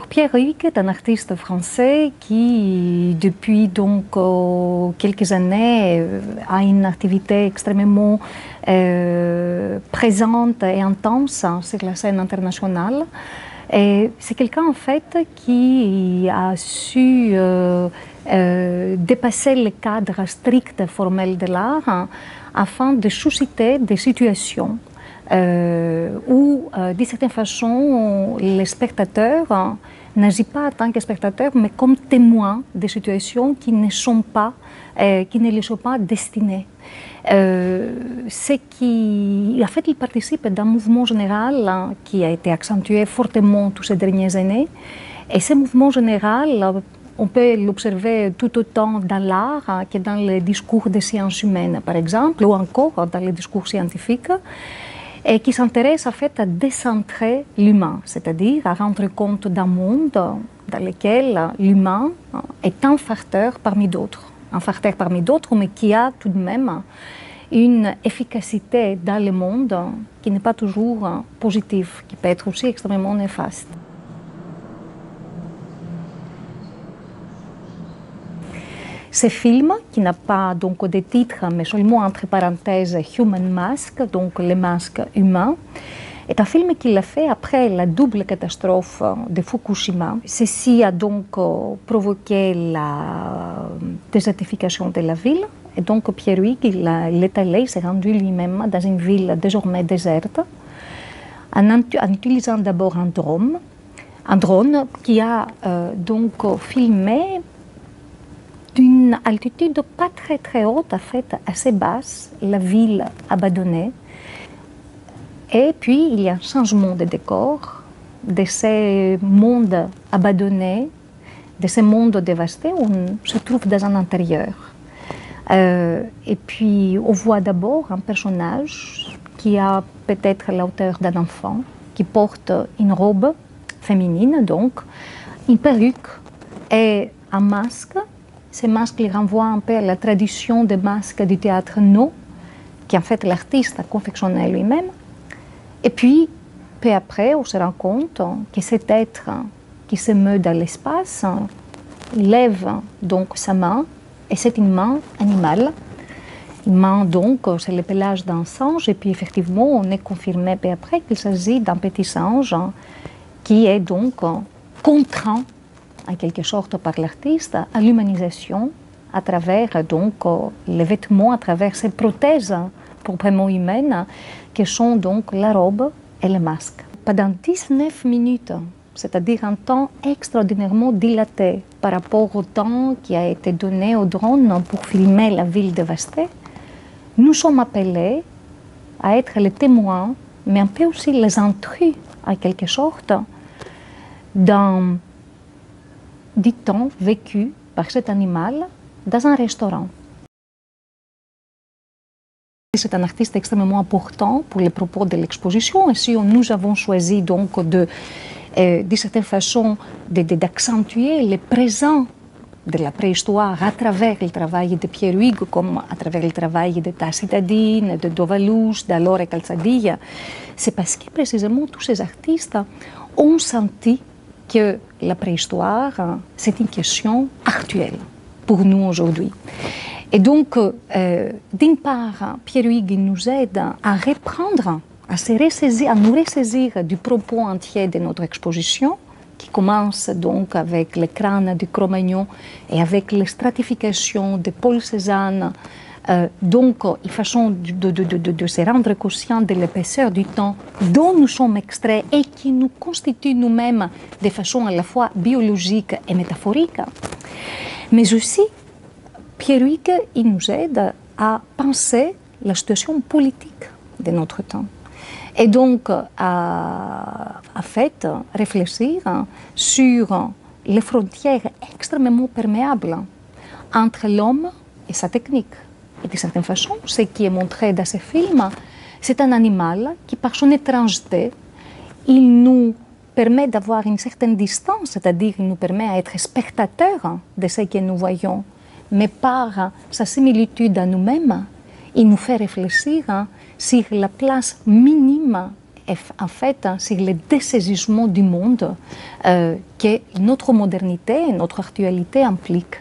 Pierre Huyghe est un artiste français qui, depuis donc euh, quelques années, euh, a une activité extrêmement euh, présente et intense sur la scène internationale. C'est quelqu'un en fait qui a su dépasser le cadre strict formel de l'art hein, afin de susciter des situations euh, où, euh, d'une certaine façon, les spectateurs hein, n'agissent pas tant que spectateurs, mais comme témoins des situations qui ne sont pas, euh, qui ne les sont pas destinées. qui, en fait, il participe d'un mouvement général hein, qui a été accentué fortement toutes ces dernières années. Et ce mouvement général, on peut l'observer tout autant dans l'art hein, que dans les discours des sciences humaines, par exemple, ou encore dans les discours scientifiques et qui s'intéresse en fait à décentrer l'humain, c'est-à-dire à rendre compte d'un monde dans lequel l'humain est un facteur parmi d'autres, un facteur parmi d'autres, mais qui a tout de même une efficacité dans le monde qui n'est pas toujours positive, qui peut être aussi extrêmement néfaste. Ce film, qui n'a pas donc de titre, mais seulement entre parenthèses Human Mask, donc le masque humain, est un film qu'il a fait après la double catastrophe de Fukushima. Ceci a donc provoqué la désertification de la ville. Et donc Pierre Huyghe, il, est allé, il s'est rendu lui-même dans une ville désormais déserte, en, en utilisant d'abord un drone, un drone qui a euh, donc filmé d'une altitude pas très très haute, en fait, assez basse, la ville abandonnée. Et puis, il y a un changement de décor de ces mondes abandonnés, de ces mondes dévastés, on se trouve dans un intérieur. Euh, et puis, on voit d'abord un personnage qui a peut-être la hauteur d'un enfant, qui porte une robe féminine, donc, une perruque et un masque ces masques renvoient un peu à la tradition des masques du théâtre no, qui en fait l'artiste a confectionné lui-même. Et puis, peu après, on se rend compte que cet être qui se meut dans l'espace lève donc sa main, et c'est une main animale. Une main donc, c'est le pelage d'un singe, et puis effectivement, on est confirmé peu après qu'il s'agit d'un petit singe qui est donc contraint en quelque sorte par l'artiste à l'humanisation à travers donc euh, les vêtements, à travers ces prothèses proprement humaines que sont donc la robe et le masque. Pendant 19 minutes, c'est-à-dire un temps extraordinairement dilaté par rapport au temps qui a été donné au drone pour filmer la ville dévastée, nous sommes appelés à être les témoins, mais un peu aussi les intrus, en quelque sorte, dans du temps vécu par cet animal dans un restaurant. C'est un artiste extrêmement important pour les propos de l'exposition et si nous avons choisi donc de, euh, de certaine façon d'accentuer le présent de la préhistoire à travers le travail de Pierre Huyghe, comme à travers le travail de Tacitadine, de Dovalus, d'Alore Calzadilla, c'est parce que précisément tous ces artistes ont senti que la préhistoire, hein, c'est une question actuelle pour nous aujourd'hui. Et donc, euh, d'une part, Pierre Huyghe nous aide à reprendre, à, se ressaisir, à nous ressaisir du propos entier de notre exposition, qui commence donc avec le crâne de Cro-Magnon et avec les stratifications de Paul Cézanne euh, donc, il façon de, de, se rendre conscient de l'épaisseur du temps dont nous sommes extraits et qui nous constitue nous-mêmes de façon à la fois biologique et métaphorique. Mais aussi, Huyghe, il nous aide à penser la situation politique de notre temps. Et donc, à, à réfléchir sur les frontières extrêmement perméables entre l'homme et sa technique. Et d'une certaine façon, ce qui est montré dans ce film, c'est un animal qui, par son étrangeté, il nous permet d'avoir une certaine distance, c'est-à-dire il nous permet d'être spectateurs de ce que nous voyons, mais par sa similitude à nous-mêmes, il nous fait réfléchir sur la place minime en fait hein, sur le dessaisissement du monde euh, que notre modernité et notre actualité impliquent.